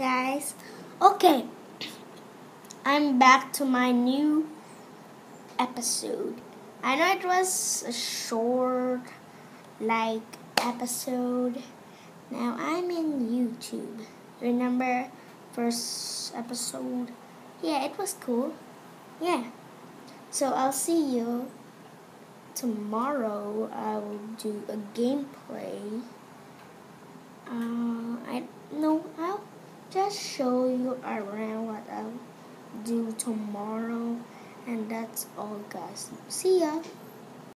guys. Okay, I'm back to my new episode. I know it was a short, like, episode. Now I'm in YouTube. Remember first episode? Yeah, it was cool. Yeah. So I'll see you tomorrow. I will do a gameplay. Uh, I no, just show you around what I'll do tomorrow. And that's all, guys. See ya.